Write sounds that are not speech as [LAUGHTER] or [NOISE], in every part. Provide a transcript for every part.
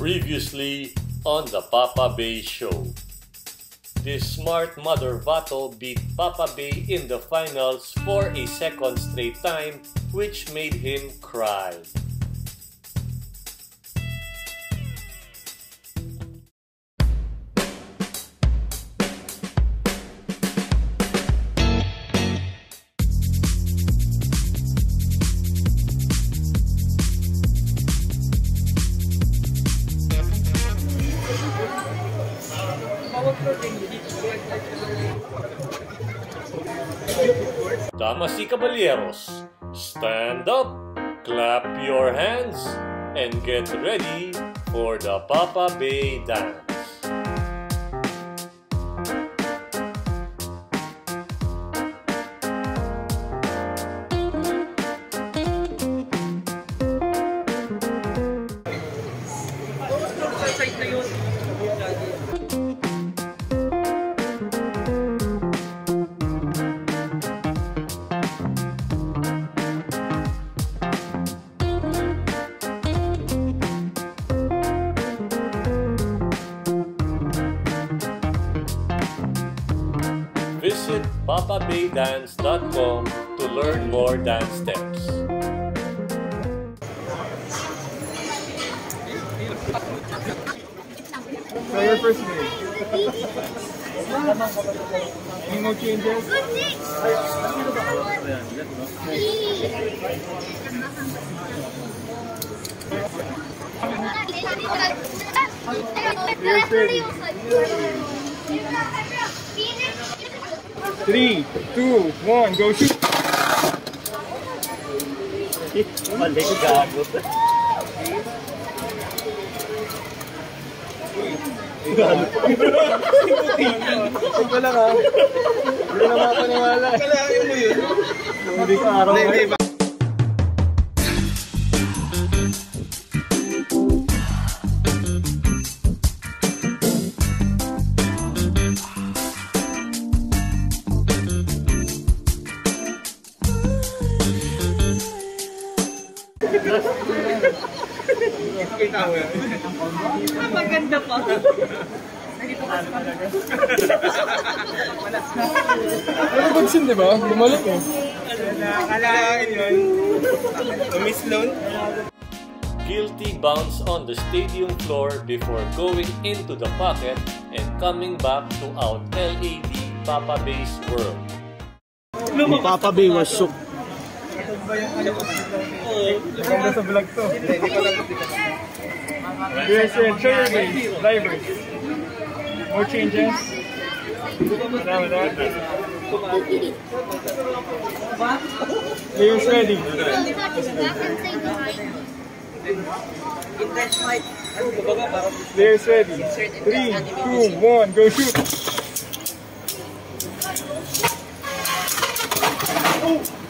Previously on the Papabey Show. This smart mother Vato beat Papabey in the finals for a second straight time, which made him cry. Damas y caballeros, stand up, clap your hands, and get ready for the Papabey dance. Visit papabeydance.com to learn more dance steps. So your first name. Any more changes? Three, two, one, go shoot. Mali ko gago. Ito lang ha. Hindi na makapaniwala. Kalahin mo yun. Hindi ko araw. Kita mo yan. Maganda pa. Pero good sin, di ba? Bumalik eh. Nakakalain yun. Miss Loan? Guilty bounce on the stadium floor before going into the pocket and coming back to out LAD Papa Bay's world. Papa Bay was shook. Maganda sa vlog to. Yes, sir. Show your. Drivers. More changes. Wala. Players ready. Players ready. Three, two, one, go shoot. Prominence.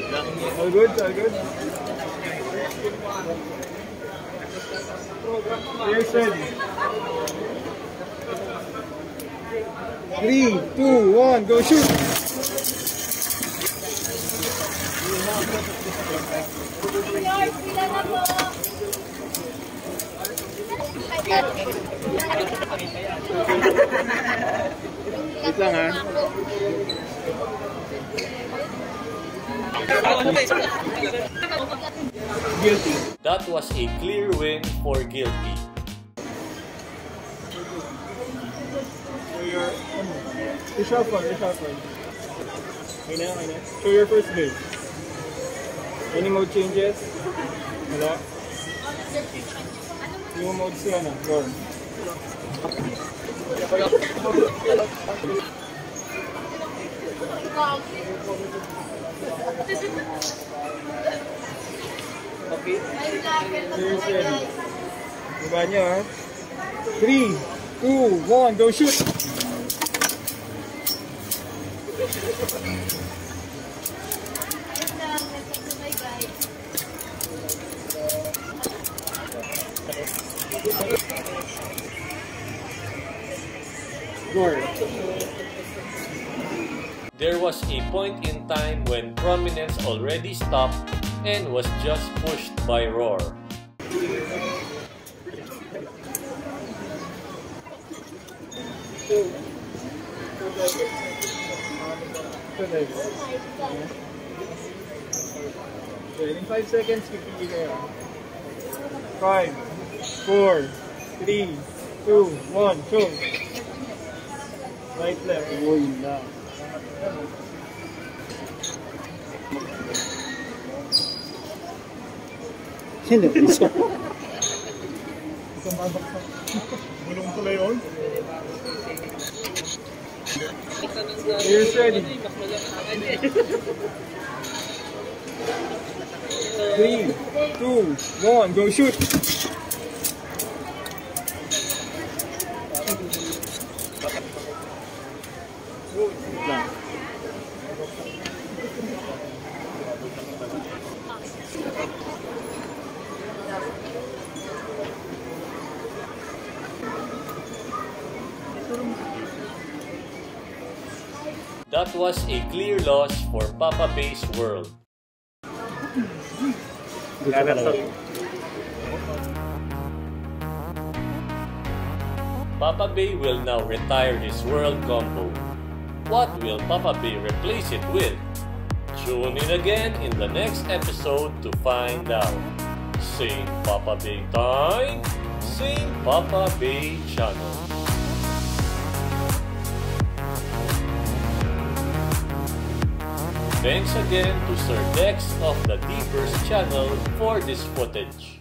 then. All good? All good? Ready. Three, two, one, go shoot! Wait ha. Guilty. That was a clear win for Guilty. Reshuffle, reshuffle. Okay na, okay na. So your first game. Any mode changes? Wala? Yung mode siya na, Lord. Ready. Diba nyo, ha? three, two, one, go shoot! Score. There was a point in time when prominence already stopped and was just pushed by Roar. Okay, in 5 seconds, pipili kayo. 5, 4, 3, 2, 1, show! Right, left. Oo, yun lang. Sino? Iso. Isang babaksak. Bulong pala yun. Players [LAUGHS] ready. Three, two, one, go shoot! That was a clear loss for Papabey's world. Papabey will now retire his world combo. What will Papabey replace it with? Tune in again in the next episode to find out. Sing Papabey time, sing Papabey channel. Thanks again to Sir Dex of the Deepers channel for this footage.